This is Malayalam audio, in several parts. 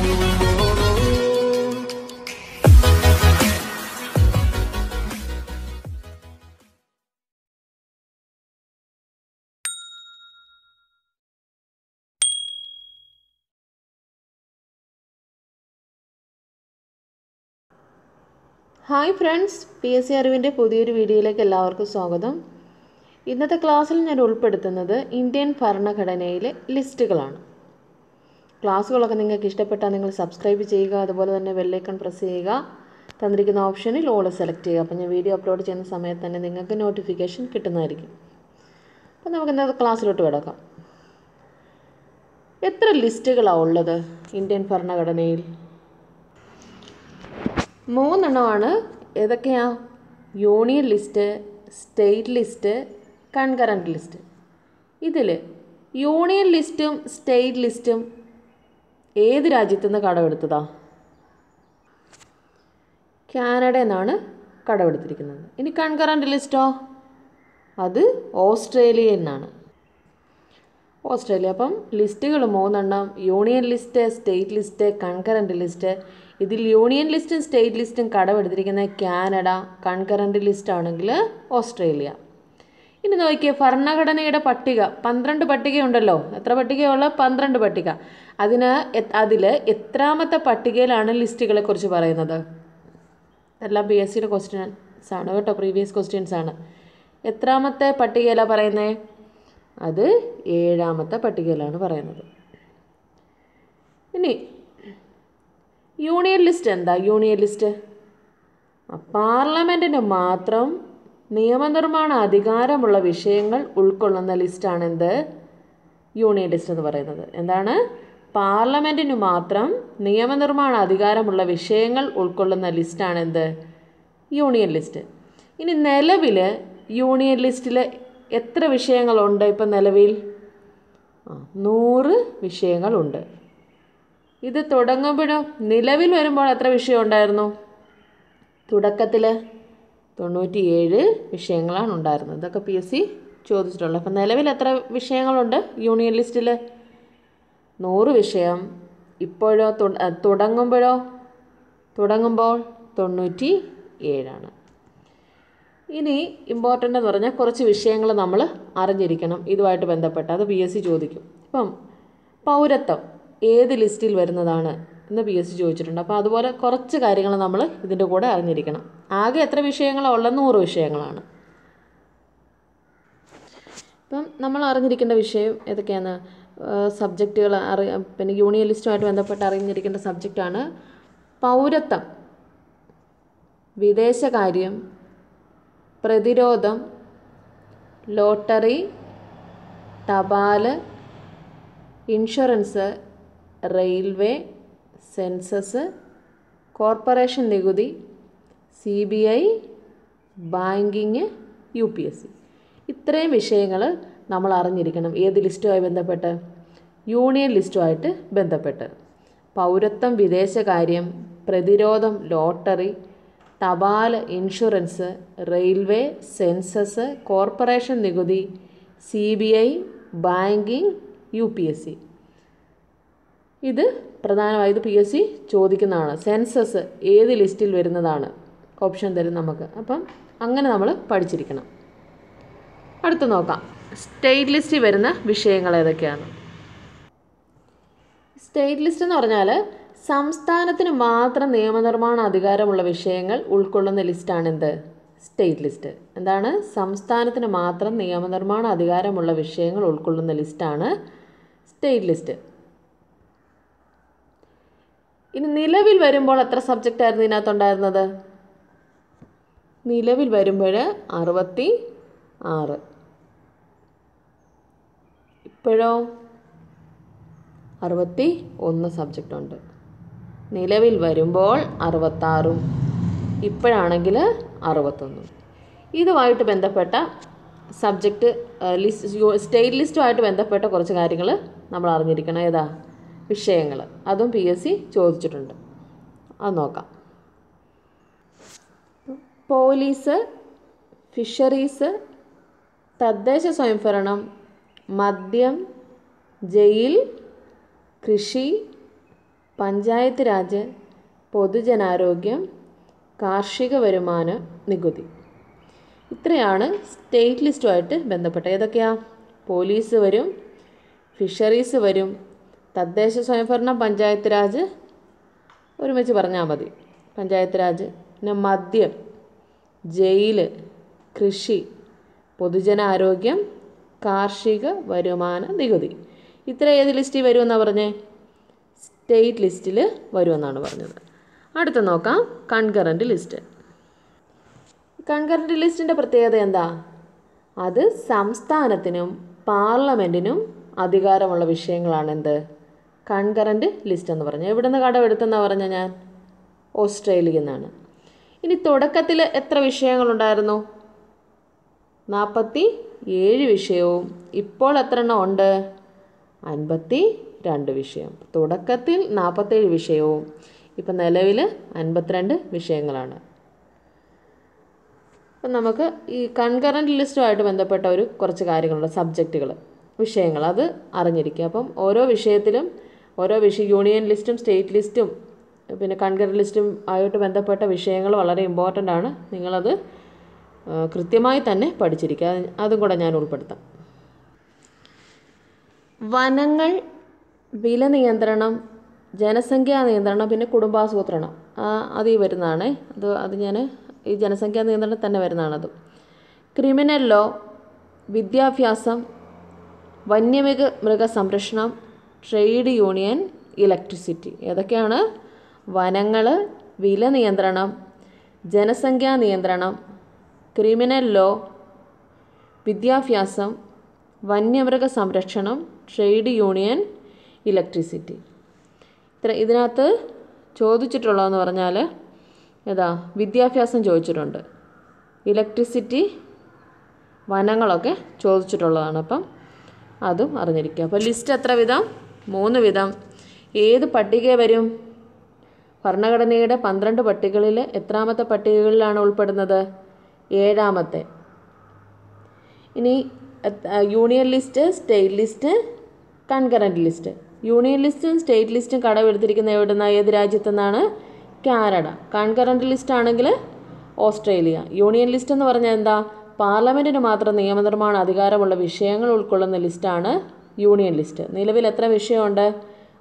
Hi friends P S C അറിവിന്റെ പുതിയൊരു വീഡിയോയിലേക്ക് എല്ലാവർക്കും സ്വാഗതം. ഇന്നത്തെ ക്ലാസ്സിൽ ഞാൻ ഉൾപ്പെടുത്തുന്നത് ഇന്ത്യൻ ഭരണഘടനയിലെ ലിസ്റ്റുകളാണ്. ക്ലാസ്സുകളൊക്കെ നിങ്ങൾക്ക് ഇഷ്ടപ്പെട്ടാൽ നിങ്ങൾ സബ്സ്ക്രൈബ് ചെയ്യുക അതുപോലെ തന്നെ ബെല്ലൈക്കൺ പ്രസ് ചെയ്യുക. തന്നിരിക്കുന്ന ഓപ്ഷനിൽ ഓൾ സെലക്ട് ചെയ്യുക. അപ്പോൾ ഞാൻ വീഡിയോ അപ്ലോഡ് ചെയ്യുന്ന സമയത്ത് തന്നെ നിങ്ങൾക്ക് നോട്ടിഫിക്കേഷൻ കിട്ടുന്നതായിരിക്കും. അപ്പോൾ നമുക്ക് ഇന്നത്തെ ക്ലാസ്സിലോട്ട് കിടക്കാം. എത്ര ലിസ്റ്റുകളാണ് ഉള്ളത് ഇന്ത്യൻ ഭരണഘടനയിൽ? മൂന്നെണ്ണമാണ്. ഏതൊക്കെയാ? Union list state list concurrent list. ഇതിൽ യൂണിയൻ ലിസ്റ്റും സ്റ്റേറ്റ് ലിസ്റ്റും ഏത് രാജ്യത്തു നിന്ന് കടമെടുത്തതാ കാനഡയിൽ നിന്നാണ് കടമെടുത്തിരിക്കുന്നത് ഇനി കൺകറന്റ് ലിസ്റ്റോ അത് ഓസ്ട്രേലിയയിൽ നിന്നാണ് ഓസ്ട്രേലിയ അപ്പം ലിസ്റ്റുകൾ മൂന്നെണ്ണം. Union list state list concurrent list. ഇതിൽ യൂണിയൻ ലിസ്റ്റും സ്റ്റേറ്റ് ലിസ്റ്റും കടമെടുത്തിരിക്കുന്നത് കാനഡ. കൺകറന്റ് ലിസ്റ്റ് ആണെങ്കിൽ ഓസ്ട്രേലിയ. ഇനി നോക്കിയേ ഭരണഘടനയുടെ പട്ടിക. പന്ത്രണ്ട് പട്ടികയുണ്ടല്ലോ. എത്ര പട്ടികയുള്ള പന്ത്രണ്ട് പട്ടിക. അതിന് അതിൽ എത്രാമത്തെ പട്ടികയിലാണ് ലിസ്റ്റുകളെ കുറിച്ച് പറയുന്നത്? എല്ലാം ബി എസ് സിയുടെ ക്വസ്റ്റ്യൻസ് ആണ് കേട്ടോ പ്രീവിയസ് ക്വസ്റ്റ്യൻസ് ആണ്. എത്രാമത്തെ പട്ടികയിലാണ് പറയുന്നത് അത് ഏഴാമത്തെ പട്ടികയിലാണ് പറയുന്നത്. ഇനി യൂണിയൻ ലിസ്റ്റ് എന്താ? Union list? പാർലമെന്റിന് മാത്രം നിയമനിർമ്മാണ അധികാരമുള്ള വിഷയങ്ങൾ ഉൾക്കൊള്ളുന്ന ലിസ്റ്റാണ് എന്ത് യൂണിയൻ ലിസ്റ്റ് എന്ന് പറയുന്നത്. എന്താണ്? പാർലമെന്റിന് മാത്രം നിയമനിർമ്മാണ അധികാരമുള്ള വിഷയങ്ങൾ ഉൾക്കൊള്ളുന്ന ലിസ്റ്റാണ് എന്ത് യൂണിയൻ ലിസ്റ്റ്. ഇനി നിലവിൽ യൂണിയൻ ലിസ്റ്റിൽ എത്ര വിഷയങ്ങളുണ്ട് ഇപ്പം നിലവിൽ? നൂറ് വിഷയങ്ങളുണ്ട്. ഇത് തുടങ്ങുമ്പോഴും നിലവിൽ വരുമ്പോൾ എത്ര വിഷയം ഉണ്ടായിരുന്നു തുടക്കത്തിൽ തൊണ്ണൂറ്റിയേഴ് വിഷയങ്ങളാണ് ഉണ്ടായിരുന്നത്. ഇതൊക്കെ പി എസ് സി ചോദിച്ചിട്ടുള്ളത് അപ്പം നിലവിൽ എത്ര വിഷയങ്ങളുണ്ട് യൂണിയൻ ലിസ്റ്റിൽ നൂറ് വിഷയം ഇപ്പോഴോ തുടങ്ങുമ്പോഴോ? തുടങ്ങുമ്പോൾ തൊണ്ണൂറ്റി ഏഴാണ് ഇനി ഇമ്പോർട്ടന്റ് എന്ന് പറഞ്ഞാൽ കുറച്ച് വിഷയങ്ങൾ നമ്മൾ അറിഞ്ഞിരിക്കണം. ഇതുമായിട്ട് ബന്ധപ്പെട്ട്. അത് പി എസ് സി ചോദിക്കും. ഇപ്പം പൗരത്വം ഏത് ലിസ്റ്റിൽ വരുന്നതാണ് എന്ന് പി എസ് സി ചോദിച്ചിട്ടുണ്ട്. അപ്പോൾ അതുപോലെ കുറച്ച് കാര്യങ്ങൾ നമ്മൾ ഇതിന്റെ കൂടെ അറിഞ്ഞിരിക്കണം. ആകെ എത്ര വിഷയങ്ങളാണ് ഉള്ള നൂറ് വിഷയങ്ങളാണ്. ഇപ്പം നമ്മൾ അറിഞ്ഞിരിക്കേണ്ട വിഷയം ഏതൊക്കെയാണ്? സബ്ജക്റ്റുകൾ അറി പിന്നെ യൂണിയൻ ലിസ്റ്റുമായിട്ട് ബന്ധപ്പെട്ട് അറിഞ്ഞിരിക്കേണ്ട സബ്ജക്റ്റാണ് പൗരത്വം വിദേശകാര്യം പ്രതിരോധം ലോട്ടറി തപാൽ ഇൻഷുറൻസ് റെയിൽവേ സെൻസസ് കോർപ്പറേഷൻ നികുതി C B I banking U P S C. ഇത്രയും വിഷയങ്ങൾ നമ്മൾ അറിഞ്ഞിരിക്കണം ഏത് ലിസ്റ്റുമായി ബന്ധപ്പെട്ട്? യൂണിയൻ ലിസ്റ്റുമായിട്ട് ബന്ധപ്പെട്ട്. പൗരത്വം വിദേശകാര്യം പ്രതിരോധം ലോട്ടറി തപാൽ ഇൻഷുറൻസ് റെയിൽവേ സെൻസസ് കോർപ്പറേഷൻ നികുതി C B I banking U P S C. ഇത് പ്രധാനമായത് പി എസ് സി ചോദിക്കുന്നതാണ്. സെൻസസ് ഏത് ലിസ്റ്റിൽ വരുന്നതാണ്? ഓപ്ഷൻ തരും നമുക്ക്. അപ്പം അങ്ങനെ നമ്മൾ പഠിച്ചിരിക്കണം. അടുത്ത് നോക്കാം. സ്റ്റേറ്റ് ലിസ്റ്റിൽ വരുന്ന വിഷയങ്ങൾ ഏതൊക്കെയാണ്? സ്റ്റേറ്റ് ലിസ്റ്റ് എന്ന് പറഞ്ഞാൽ സംസ്ഥാനത്തിന് മാത്രം നിയമനിർമ്മാണ അധികാരമുള്ള വിഷയങ്ങൾ ഉൾക്കൊള്ളുന്ന ലിസ്റ്റാണ് എന്ത് സ്റ്റേറ്റ് ലിസ്റ്റ്. എന്താണ്? സംസ്ഥാനത്തിന് മാത്രം നിയമനിർമ്മാണ അധികാരമുള്ള വിഷയങ്ങൾ ഉൾക്കൊള്ളുന്ന ലിസ്റ്റാണ് സ്റ്റേറ്റ് ലിസ്റ്റ്. ഇനി നിലവിൽ വരുമ്പോൾ എത്ര സബ്ജക്റ്റ് ആയിരുന്നു ഇതിനകത്തുണ്ടായിരുന്നത്? നിലവിൽ വരുമ്പോൾ അറുപത്തി ആറ്. ഇപ്പോഴോ? അറുപത്തി ഒന്ന് സബ്ജക്റ്റ് ഉണ്ട്. നിലവിൽ വരുമ്പോൾ അറുപത്താറും ഇപ്പോഴാണെങ്കിൽ അറുപത്തൊന്നും. ഇതുമായിട്ട് ബന്ധപ്പെട്ട സബ്ജക്റ്റ് ലിസ്റ്റ് സ്റ്റേറ്റ് ലിസ്റ്റുമായിട്ട് ബന്ധപ്പെട്ട കുറച്ച് കാര്യങ്ങൾ നമ്മൾ അറിഞ്ഞിരിക്കണം. ഏതാ? വിഷയങ്ങൾ. അതും പി എസ് സി ചോദിച്ചിട്ടുണ്ട്. അത് നോക്കാം. പോലീസ് ഫിഷറീസ് തദ്ദേശ സ്വയംഭരണം മദ്യം ജയിൽ കൃഷി പഞ്ചായത്ത് രാജ് പൊതുജനാരോഗ്യം കാർഷിക വരുമാന നികുതി. ഇത്രയാണ് സ്റ്റേറ്റ് ലിസ്റ്റുമായിട്ട് ബന്ധപ്പെട്ട ഏതൊക്കെയാ? പോലീസ് വരും ഫിഷറീസ് വരും തദ്ദേശ സ്വയംഭരണ പഞ്ചായത്ത് രാജ് ഒരുമിച്ച് പറഞ്ഞാൽ മതി. പഞ്ചായത്ത് രാജ് പിന്നെ മദ്യം ജയിൽ കൃഷി പൊതുജനാരോഗ്യം കാർഷിക വരുമാന നികുതി. ഇത്ര ഏത് ലിസ്റ്റിൽ വരുമെന്നാണ് പറഞ്ഞേ? സ്റ്റേറ്റ് ലിസ്റ്റിൽ വരുമെന്നാണ് പറഞ്ഞത്. അടുത്ത നോക്കാം. Concurrent list. കൺകറന്റ് ലിസ്റ്റിന്റെ പ്രത്യേകത എന്താ? അത് സംസ്ഥാനത്തിനും പാർലമെന്റിനും അധികാരമുള്ള വിഷയങ്ങളാണ് എന്ത്? കൺകറന്റ് ലിസ്റ്റ് എന്ന് പറഞ്ഞു എവിടെ നിന്ന് കടമെടുത്തെന്നാണ് പറഞ്ഞ ഞാൻ? ഓസ്ട്രേലിയയിൽ നിന്നാണ്. ഇനി തുടക്കത്തിൽ എത്ര വിഷയങ്ങളുണ്ടായിരുന്നു? നാൽപ്പത്തി ഏഴ് വിഷയവും ഇപ്പോൾ എത്ര എണ്ണം ഉണ്ട്? അൻപത്തി രണ്ട് വിഷയം. തുടക്കത്തിൽ നാൽപ്പത്തേഴ് വിഷയവും ഇപ്പം നിലവിൽ അൻപത്തിരണ്ട് വിഷയങ്ങളാണ്. അപ്പം നമുക്ക് ഈ കൺകറന്റ് ലിസ്റ്റുമായിട്ട് ബന്ധപ്പെട്ട ഒരു കുറച്ച് കാര്യങ്ങളുണ്ട് സബ്ജക്റ്റുകൾ വിഷയങ്ങൾ. അത് അറിഞ്ഞിരിക്കുക. അപ്പം ഓരോ വിഷയത്തിലും ഓരോ വിഷയ യൂണിയൻ ലിസ്റ്റും സ്റ്റേറ്റ് ലിസ്റ്റും പിന്നെ കൺകറന്റ് ലിസ്റ്റും ആയിട്ട് ബന്ധപ്പെട്ട വിഷയങ്ങൾ വളരെ ഇമ്പോർട്ടന്റ് ആണ്. നിങ്ങളത് കൃത്യമായി തന്നെ പഠിച്ചിരിക്കുക. അത് കൂടെ ഞാൻ ഉൾപ്പെടുത്താം. വനങ്ങൾ വില നിയന്ത്രണം ജനസംഖ്യാ നിയന്ത്രണം പിന്നെ കുടുംബാസൂത്രണം. അതിൽ വരുന്നതാണ്. അത് അത് ഞാൻ ഈ ജനസംഖ്യാ നിയന്ത്രണം തന്നെ വരുന്നതാണത് ക്രിമിനൽ ലോ വിദ്യാഭ്യാസം വന്യമൃഗ മൃഗ സംരക്ഷണം ട്രേഡ് യൂണിയൻ ഇലക്ട്രിസിറ്റി. ഏതൊക്കെയാണ്? വനങ്ങൾ വില നിയന്ത്രണം ജനസംഖ്യാ നിയന്ത്രണം ക്രിമിനൽ ലോ വിദ്യാഭ്യാസം വന്യമൃഗ സംരക്ഷണം ട്രേഡ് യൂണിയൻ ഇലക്ട്രിസിറ്റി. ഇത്ര ഇതിനകത്ത് ചോദിച്ചിട്ടുള്ളതെന്ന് പറഞ്ഞാൽ ഏതാ വിദ്യാഭ്യാസം ചോദിച്ചിട്ടുണ്ട്. ഇലക്ട്രിസിറ്റി വനങ്ങളൊക്കെ ചോദിച്ചിട്ടുള്ളതാണ്. അപ്പം അതും അറിഞ്ഞിരിക്കുക. അപ്പോൾ ലിസ്റ്റ് എത്ര വിധം? മൂന്ന് വിധം. ഏത് പട്ടിക വരും? ഭരണഘടനയുടെ പന്ത്രണ്ട് പട്ടികകളിൽ എത്രാമത്തെ പട്ടികകളിലാണ് ഉൾപ്പെടുന്നത്? ഏഴാമത്തെ. ഇനി union list state list concurrent list union ലിസ്റ്റും സ്റ്റേറ്റ് ലിസ്റ്റും കടമെടുത്തിരിക്കുന്ന എവിടുന്ന? ഏത് രാജ്യത്തുനിന്നാണ് കാനഡ. കൺകറന്റ് ലിസ്റ്റ് ആണെങ്കിൽ ഓസ്ട്രേലിയ. യൂണിയൻ ലിസ്റ്റ് എന്ന് പറഞ്ഞാൽ എന്താ? പാർലമെന്റിന് മാത്രം നിയമനിർമ്മാണ അധികാരമുള്ള വിഷയങ്ങൾ ഉൾക്കൊള്ളുന്ന ലിസ്റ്റാണ് യൂണിയൻ ലിസ്റ്റ് നിലവിൽ എത്ര വിഷയമുണ്ട്?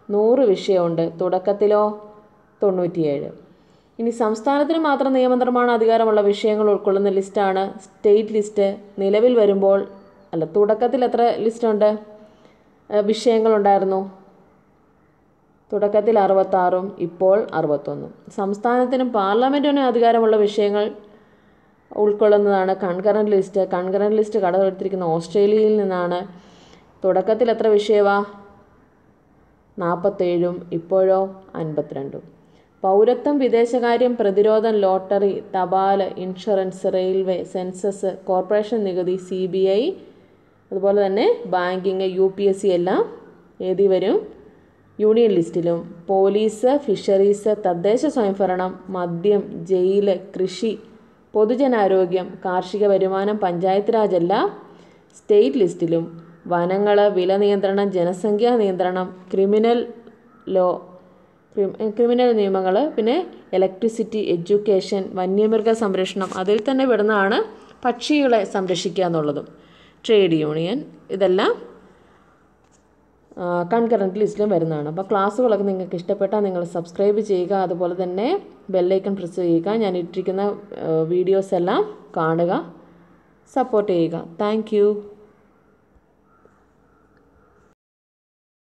നൂറ് വിഷയമുണ്ട്. തുടക്കത്തിലോ? തൊണ്ണൂറ്റിയേഴ്. ഇനി സംസ്ഥാനത്തിന് മാത്രം നിയമനിർമ്മാണ അധികാരമുള്ള വിഷയങ്ങൾ ഉൾക്കൊള്ളുന്ന ലിസ്റ്റാണ് സ്റ്റേറ്റ് ലിസ്റ്റ്. നിലവിൽ വരുമ്പോൾ അല്ല തുടക്കത്തിൽ എത്ര ലിസ്റ്റുണ്ട്? വിഷയങ്ങളുണ്ടായിരുന്നു. തുടക്കത്തിൽ അറുപത്താറും ഇപ്പോൾ അറുപത്തൊന്നും. സംസ്ഥാനത്തിനും പാർലമെന്റിനും അധികാരമുള്ള വിഷയങ്ങൾ ഉൾക്കൊള്ളുന്നതാണ് കൺകറന്റ് ലിസ്റ്റ്. കൺകറന്റ് ലിസ്റ്റ് കടമെടുത്തിരിക്കുന്ന ഓസ്ട്രേലിയയിൽ നിന്നാണ്. തുടക്കത്തിൽ എത്ര വിഷയവാ? നാൽപ്പത്തേഴും ഇപ്പോഴോ അൻപത്തിരണ്ടും. പൗരത്വം വിദേശകാര്യം പ്രതിരോധം ലോട്ടറി തപാൽ ഇൻഷുറൻസ് റെയിൽവേ സെൻസസ് കോർപ്പറേഷൻ നികുതി സി ബി ഐ അതുപോലെ തന്നെ banking U P S C എല്ലാം ഏതി വരും യൂണിയൻ ലിസ്റ്റിലും. പോലീസ് ഫിഷറീസ് തദ്ദേശ സ്വയംഭരണം മദ്യം ജയിൽ കൃഷി പൊതുജനാരോഗ്യം കാർഷിക വരുമാനം പഞ്ചായത്ത് രാജ് അല്ല സ്റ്റേറ്റ് ലിസ്റ്റിലും. വനങ്ങൾ വില നിയന്ത്രണം ജനസംഖ്യാ നിയന്ത്രണം ക്രിമിനൽ ലോ ക്രിമിനൽ നിയമങ്ങൾ പിന്നെ ഇലക്ട്രിസിറ്റി എഡ്യൂക്കേഷൻ വന്യമൃഗ സംരക്ഷണം അതിൽ തന്നെ പെടുന്നതാണ് പക്ഷികളെ സംരക്ഷിക്കുക എന്നുള്ളതും. ട്രേഡ് യൂണിയൻ ഇതെല്ലാം കൺകറന്റ് ലിസ്റ്റിലും വരുന്നതാണ്. അപ്പോൾ ക്ലാസ്സുകളൊക്കെ നിങ്ങൾക്ക് ഇഷ്ടപ്പെട്ടാൽ നിങ്ങൾ സബ്സ്ക്രൈബ് ചെയ്യുക അതുപോലെ തന്നെ ബെല്ലൈക്കൺ പ്രസ് ചെയ്യുക ഞാൻ ഇട്ടിരിക്കുന്ന വീഡിയോസ് എല്ലാം കാണുക സപ്പോർട്ട് ചെയ്യുക. താങ്ക്